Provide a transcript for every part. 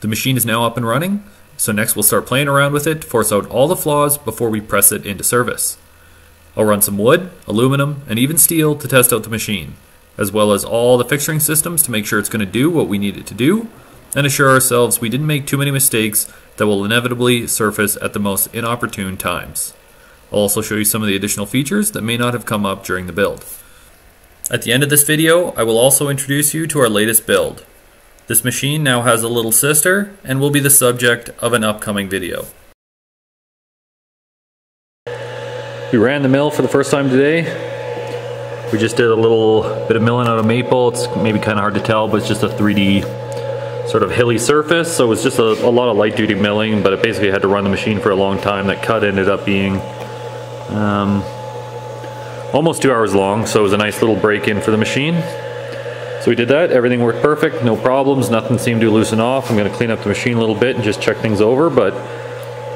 The machine is now up and running, so next we'll start playing around with it to force out all the flaws before we press it into service. I'll run some wood, aluminum, and even steel to test out the machine, as well as all the fixturing systems to make sure it's going to do what we need it to do, and assure ourselves we didn't make too many mistakes that will inevitably surface at the most inopportune times. I'll also show you some of the additional features that may not have come up during the build. At the end of this video, I will also introduce you to our latest build. This machine now has a little sister and will be the subject of an upcoming video. We ran the mill for the first time today. We just did a little bit of milling out of maple. It's maybe kind of hard to tell, but it's just a 3D sort of hilly surface. So it was just a, a lot of light duty milling, but it basically had to run the machine for a long time. That cut ended up being um, almost two hours long, so it was a nice little break in for the machine. So we did that, everything worked perfect, no problems, nothing seemed to loosen off. I'm gonna clean up the machine a little bit and just check things over, but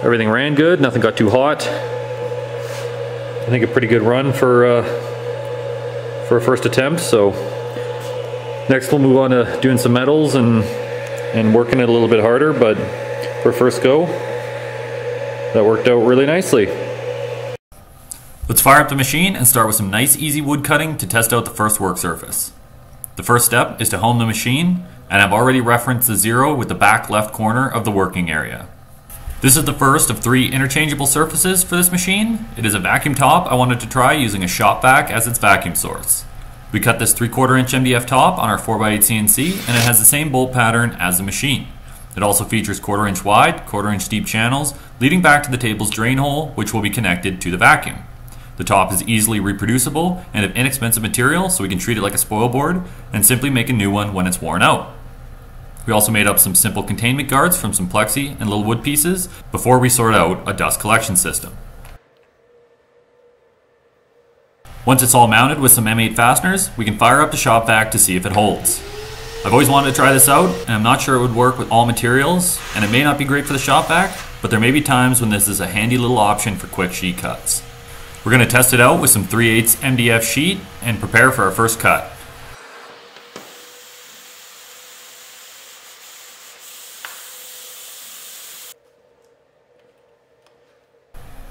everything ran good, nothing got too hot. I think a pretty good run for, uh, for a first attempt, so next we'll move on to doing some metals and, and working it a little bit harder, but for first go, that worked out really nicely. Let's fire up the machine and start with some nice easy wood cutting to test out the first work surface. The first step is to home the machine, and I've already referenced the zero with the back left corner of the working area. This is the first of three interchangeable surfaces for this machine. It is a vacuum top I wanted to try using a shop vac as its vacuum source. We cut this 3 quarter inch MDF top on our 4x8 CNC and it has the same bolt pattern as the machine. It also features quarter inch wide, quarter inch deep channels leading back to the table's drain hole which will be connected to the vacuum. The top is easily reproducible and of inexpensive material so we can treat it like a spoil board and simply make a new one when it's worn out. We also made up some simple containment guards from some plexi and little wood pieces before we sort out a dust collection system. Once it's all mounted with some M8 fasteners, we can fire up the shop vac to see if it holds. I've always wanted to try this out, and I'm not sure it would work with all materials, and it may not be great for the shop vac, but there may be times when this is a handy little option for quick sheet cuts. We're going to test it out with some 3 8 MDF sheet and prepare for our first cut.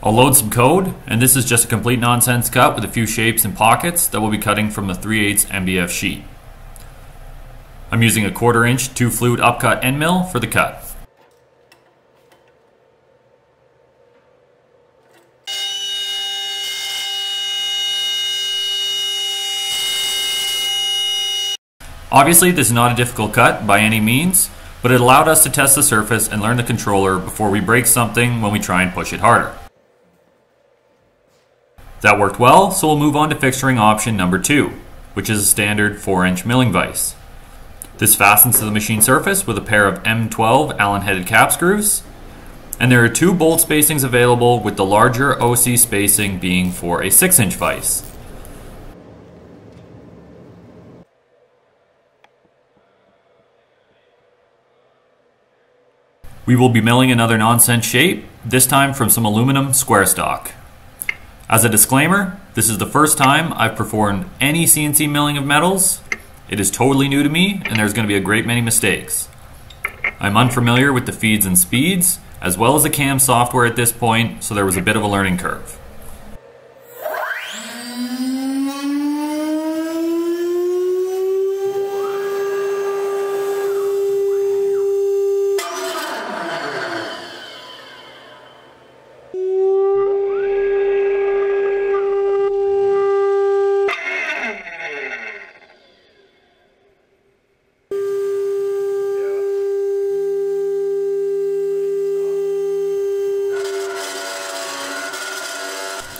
I'll load some code, and this is just a complete nonsense cut with a few shapes and pockets that we'll be cutting from the 3 8 MDF sheet. I'm using a quarter inch 2 flute upcut end mill for the cut. Obviously this is not a difficult cut by any means, but it allowed us to test the surface and learn the controller before we break something when we try and push it harder. That worked well, so we'll move on to fixturing option number 2, which is a standard 4 inch milling vise. This fastens to the machine surface with a pair of M12 Allen headed cap screws, and there are two bolt spacings available with the larger OC spacing being for a 6 inch vise. We will be milling another nonsense shape, this time from some aluminum square stock. As a disclaimer, this is the first time I've performed any CNC milling of metals. It is totally new to me and there's going to be a great many mistakes. I'm unfamiliar with the feeds and speeds, as well as the CAM software at this point, so there was a bit of a learning curve.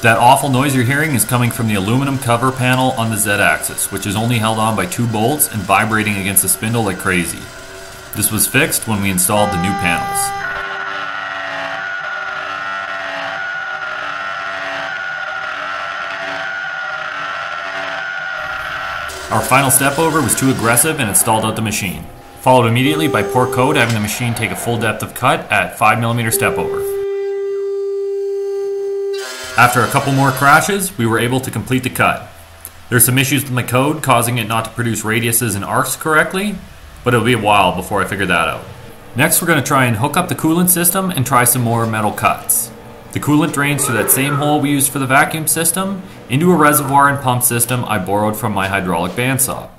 That awful noise you're hearing is coming from the aluminum cover panel on the Z-axis, which is only held on by two bolts and vibrating against the spindle like crazy. This was fixed when we installed the new panels. Our final step over was too aggressive and it stalled out the machine. Followed immediately by poor code having the machine take a full depth of cut at 5mm step over. After a couple more crashes, we were able to complete the cut. There's some issues with my code causing it not to produce radiuses and arcs correctly, but it'll be a while before I figure that out. Next we're going to try and hook up the coolant system and try some more metal cuts. The coolant drains through that same hole we used for the vacuum system into a reservoir and pump system I borrowed from my hydraulic bandsaw.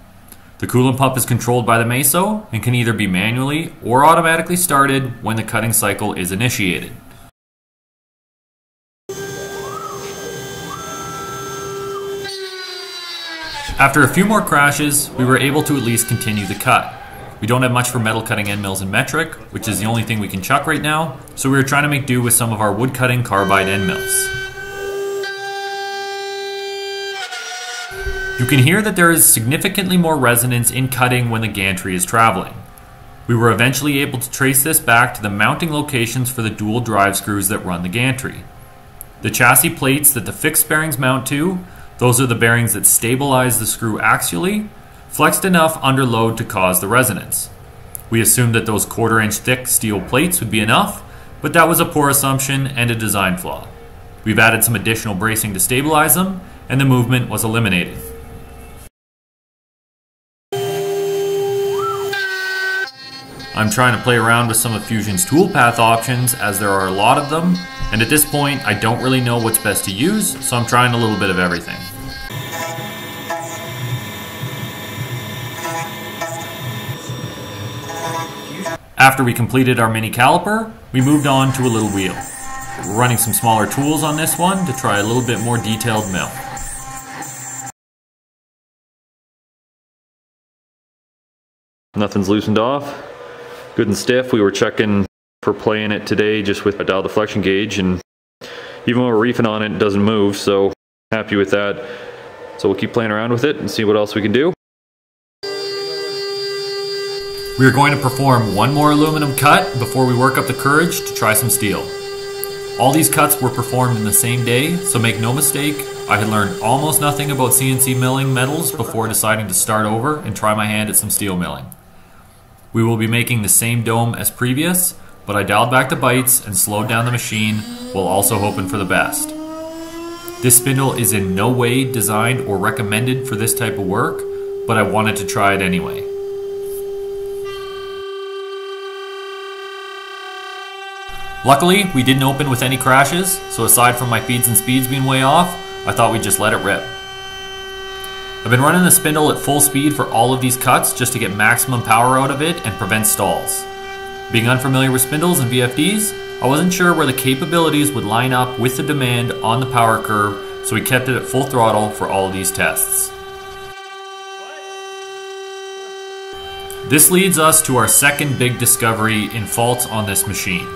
The coolant pump is controlled by the Masso and can either be manually or automatically started when the cutting cycle is initiated. After a few more crashes, we were able to at least continue the cut. We don't have much for metal cutting end mills in metric, which is the only thing we can chuck right now, so we were trying to make do with some of our wood cutting carbide end mills. You can hear that there is significantly more resonance in cutting when the gantry is traveling. We were eventually able to trace this back to the mounting locations for the dual drive screws that run the gantry. The chassis plates that the fixed bearings mount to, those are the bearings that stabilize the screw axially, flexed enough under load to cause the resonance. We assumed that those quarter inch thick steel plates would be enough, but that was a poor assumption and a design flaw. We've added some additional bracing to stabilize them, and the movement was eliminated. I'm trying to play around with some of Fusion's toolpath options as there are a lot of them, and at this point I don't really know what's best to use, so I'm trying a little bit of everything. After we completed our mini caliper, we moved on to a little wheel. We're running some smaller tools on this one to try a little bit more detailed mill. Nothing's loosened off. Good and stiff. We were checking for playing it today just with a dial deflection gauge and even when we're reefing on it, it doesn't move, so happy with that. So we'll keep playing around with it and see what else we can do. We are going to perform one more aluminum cut before we work up the courage to try some steel. All these cuts were performed in the same day, so make no mistake, I had learned almost nothing about CNC milling metals before deciding to start over and try my hand at some steel milling. We will be making the same dome as previous, but I dialed back the bites and slowed down the machine while also hoping for the best. This spindle is in no way designed or recommended for this type of work, but I wanted to try it anyway. Luckily, we didn't open with any crashes, so aside from my feeds and speeds being way off, I thought we'd just let it rip. I've been running the spindle at full speed for all of these cuts just to get maximum power out of it and prevent stalls. Being unfamiliar with spindles and VFDs, I wasn't sure where the capabilities would line up with the demand on the power curve, so we kept it at full throttle for all of these tests. This leads us to our second big discovery in faults on this machine.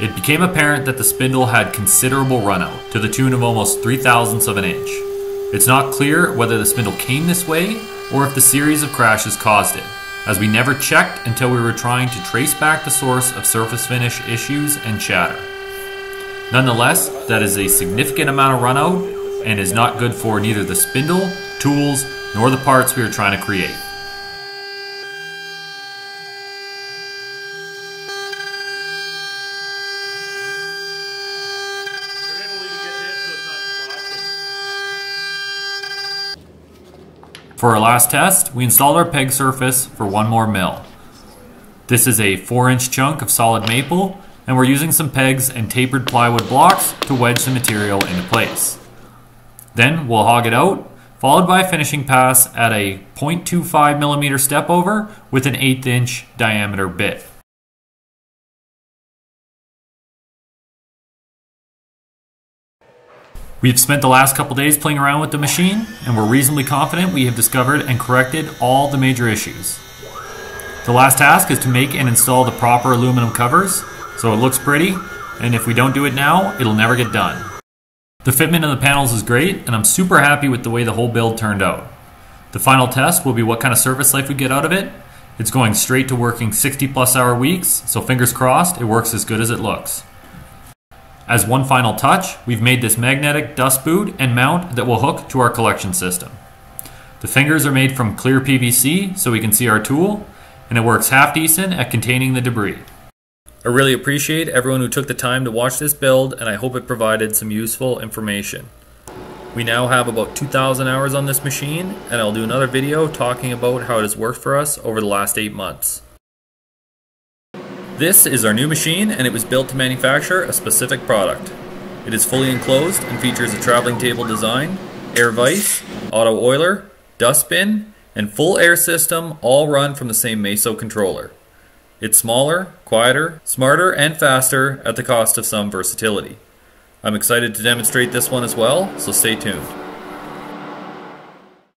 It became apparent that the spindle had considerable runout, to the tune of almost 3 thousandths of an inch. It's not clear whether the spindle came this way or if the series of crashes caused it, as we never checked until we were trying to trace back the source of surface finish issues and chatter. Nonetheless, that is a significant amount of runout and is not good for neither the spindle, tools, nor the parts we are trying to create. For our last test, we installed our peg surface for one more mill. This is a 4 inch chunk of solid maple, and we're using some pegs and tapered plywood blocks to wedge the material into place. Then we'll hog it out, followed by a finishing pass at a 0.25 millimeter step over with an 8th inch diameter bit. We've spent the last couple days playing around with the machine, and we're reasonably confident we have discovered and corrected all the major issues. The last task is to make and install the proper aluminum covers, so it looks pretty, and if we don't do it now, it'll never get done. The fitment of the panels is great, and I'm super happy with the way the whole build turned out. The final test will be what kind of service life we get out of it. It's going straight to working 60 plus hour weeks, so fingers crossed it works as good as it looks. As one final touch, we've made this magnetic dust boot and mount that will hook to our collection system. The fingers are made from clear PVC so we can see our tool, and it works half decent at containing the debris. I really appreciate everyone who took the time to watch this build and I hope it provided some useful information. We now have about 2,000 hours on this machine and I'll do another video talking about how it has worked for us over the last 8 months. This is our new machine and it was built to manufacture a specific product. It is fully enclosed and features a traveling table design, air vise, auto oiler, dustbin, and full air system all run from the same Masso controller. It's smaller, quieter, smarter, and faster at the cost of some versatility. I'm excited to demonstrate this one as well, so stay tuned.